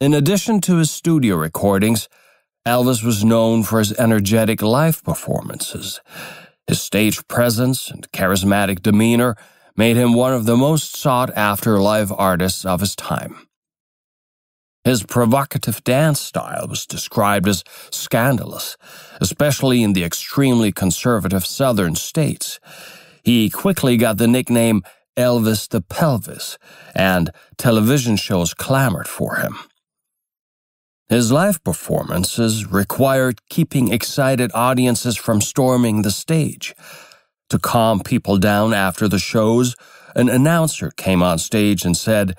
In addition to his studio recordings, Elvis was known for his energetic live performances. His stage presence and charismatic demeanor made him one of the most sought after live artists of his time. His provocative dance style was described as scandalous, especially in the extremely conservative southern states. He quickly got the nickname Elvis the Pelvis, and television shows clamored for him. His live performances required keeping excited audiences from storming the stage. To calm people down after the shows, an announcer came on stage and said,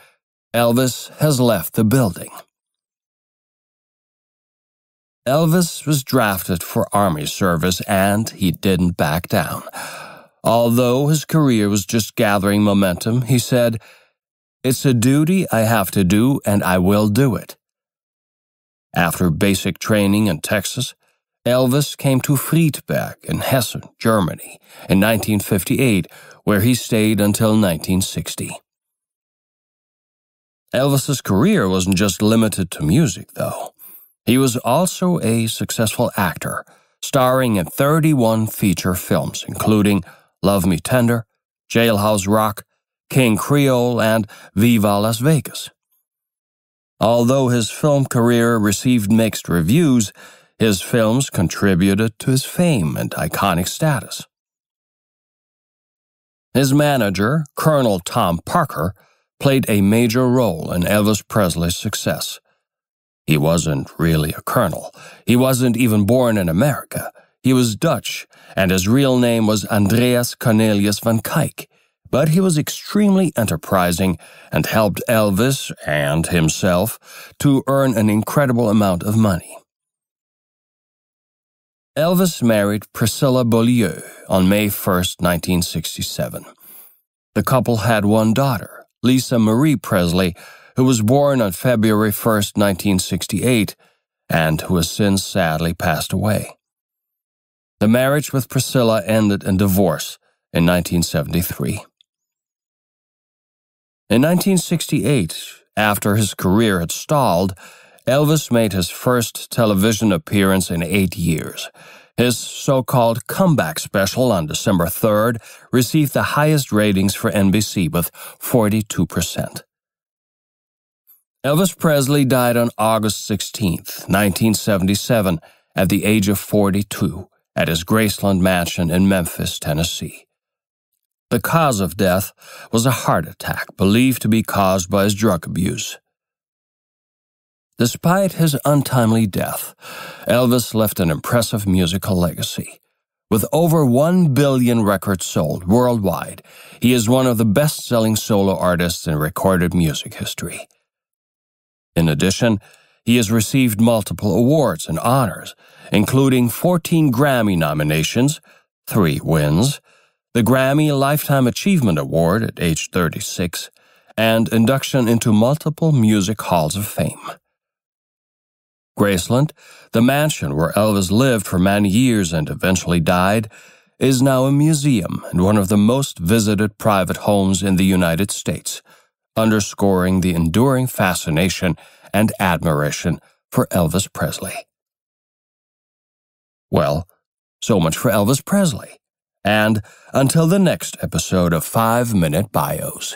Elvis has left the building. Elvis was drafted for Army service and he didn't back down. Although his career was just gathering momentum, he said, It's a duty I have to do and I will do it. After basic training in Texas, Elvis came to Friedberg in Hessen, Germany, in 1958, where he stayed until 1960. Elvis's career wasn't just limited to music, though. He was also a successful actor, starring in 31 feature films, including Love Me Tender, Jailhouse Rock, King Creole, and Viva Las Vegas. Although his film career received mixed reviews, his films contributed to his fame and iconic status. His manager, Colonel Tom Parker, played a major role in Elvis Presley's success. He wasn't really a colonel. He wasn't even born in America. He was Dutch, and his real name was Andreas Cornelius van Kuyk but he was extremely enterprising and helped Elvis and himself to earn an incredible amount of money. Elvis married Priscilla Beaulieu on May 1, 1967. The couple had one daughter, Lisa Marie Presley, who was born on February 1, 1968, and who has since sadly passed away. The marriage with Priscilla ended in divorce in 1973. In 1968, after his career had stalled, Elvis made his first television appearance in eight years. His so called comeback special on December 3rd received the highest ratings for NBC with 42%. Elvis Presley died on August 16, 1977, at the age of 42, at his Graceland mansion in Memphis, Tennessee. The cause of death was a heart attack believed to be caused by his drug abuse. Despite his untimely death, Elvis left an impressive musical legacy. With over 1 billion records sold worldwide, he is one of the best selling solo artists in recorded music history. In addition, he has received multiple awards and honors, including 14 Grammy nominations, three wins, the Grammy Lifetime Achievement Award at age 36, and induction into multiple music halls of fame. Graceland, the mansion where Elvis lived for many years and eventually died, is now a museum and one of the most visited private homes in the United States, underscoring the enduring fascination and admiration for Elvis Presley. Well, so much for Elvis Presley. And until the next episode of 5 Minute Bios.